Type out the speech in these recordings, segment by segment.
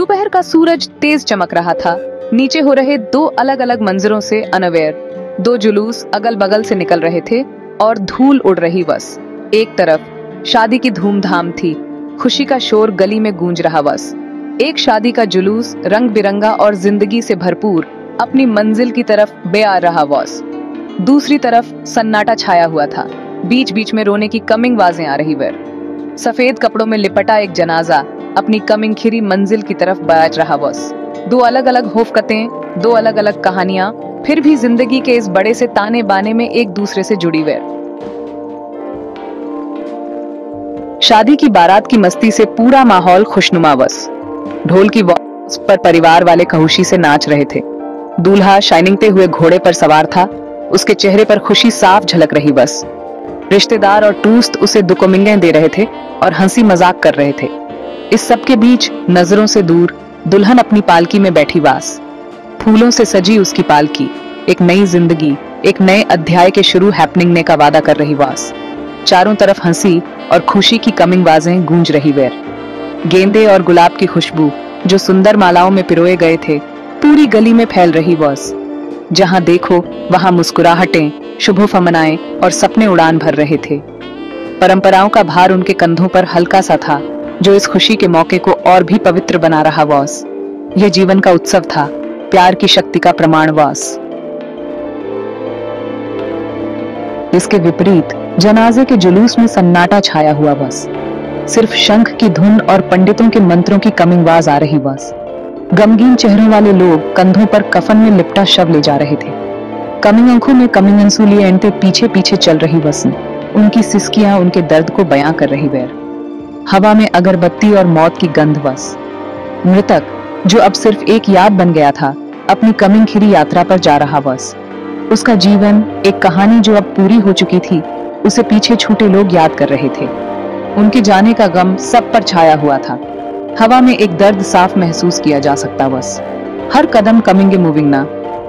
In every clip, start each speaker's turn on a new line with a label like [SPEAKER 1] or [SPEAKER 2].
[SPEAKER 1] दोपहर का सूरज तेज चमक रहा था। नीचे हो रहे दो अलग अलग मंजरों से अनअवेयर। दो जुलूस अगल बगल से निकल रहे थे और धूल उड़ रही बस। एक तरफ़ शादी की धूमधाम थी। खुशी का शोर गली में गूंज रहा बस। एक शादी का जुलूस रंग बिरंगा और ज़िंदगी से भरपूर अपनी मंजिल की तरफ़ बे आ रहा वॉस दूसरी तरफ़ सन्नाटा छाया हुआ था। बीच बीच में रोने की कमिंग वाजें आ रही वर। सफ़ेद कपड़ों में लिपटा एक जनाजा। अपनी कमिंग खिरी मंजिल की तरफ़ बाज रहा वॉस दो अलग अलग होफकतें, दो अलग अलग कहानियाँ, फिर भी ज़िंदगी के इस बड़े से ताने बाने में एक दूसरे से जुड़ी वे शादी की बारात की मस्ती से पूरा माहौल खुशनुमा बस। ढोल की वॉस पर परिवार वाले खहुशी से नाच रहे थे। दूल्हा शाइनिंगते हुए घोड़े पर सवार था। उसके चेहरे पर खुशी साफ़ झलक रही बस। रिश्तेदार और टूस्त उसे दुकोमिंगे दे रहे थे और हँसी मज़ाक कर रहे थे। इस सब के बीच नज़रों से दूर दुल्हन अपनी पालकी में बैठी वास। फूलों से सजी उसकी पालकी। एक नई ज़िंदगी, एक नए अध्याय के शुरू हैपनिंग ने का वादा कर रही वास। चारों तरफ़ हँसी और खुशी की कमिंग बाजें गूंज रही वेर। गेंदे और गुलाब की खुशबू, जो सुंदर मालाओं में पिरोए गए थे, पूरी गली में फैल रही वास। जहाँ देखो, वहाँ मुस्कुराहटें शुभ फमनाएँ और सपने उड़ान भर रहे थे। परंपराओं का भार उनके कंधों पर हल्का सा था। जो इस खुशी के मौके को और भी पवित्र बना रहा वॉस। यह जीवन का उत्सव था, प्यार की शक्ति का प्रमाण वास। इसके विपरीत, जनाजे के जुलूस में सन्नाटा छाया हुआ बस सिर्फ़ शंख की धुन और पंडितों के मंत्रों की कमिंगवाज आ रही बस गमगीन चेहरों वाले लोग कंधों पर कफन में लिपटा शव ले जा रहे थे। कमिंग आँखों में कमिंग अंसू लिए पीछे पीछे चल रही वसन उनकी सिस्कियाँ उनके दर्द को बयां कर रही वैर। हवा में अगरबत्ती और मौत की गंध बस। मृतक, जो अब सिर्फ़ एक याद बन गया था, अपनी कमिंग खिरी यात्रा पर जा रहा बस। उसका जीवन, एक कहानी जो अब पूरी हो चुकी थी, उसे पीछे छूटे लोग याद कर रहे थे। उनके जाने का गम सब पर छाया हुआ था। हवा में एक दर्द साफ़ महसूस किया जा सकता बस। हर कदम कमिंग मूविंग ना,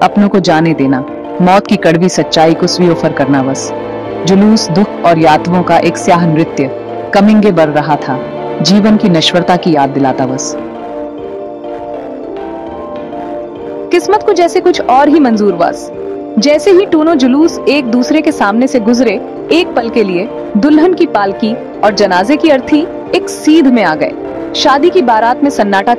[SPEAKER 1] अपनों को जाने देना, मौत की कड़वी सच्चाई को स्वीओफर करना बस। जुलूस, दुख और यातवों का एक स्याह नृत्य। कमिंगे बढ़ रहा था। जीवन की नश्वरता की याद दिलाता बस। किस्मत को जैसे कुछ और ही मंजूर बस। जैसे ही टूनो जुलूस एक दूसरे के सामने से गुजरे, एक पल के लिए दुल्हन की पालकी और जनाजे की अर्थी एक सीध में आ गए। शादी की बारात में सन्नाटा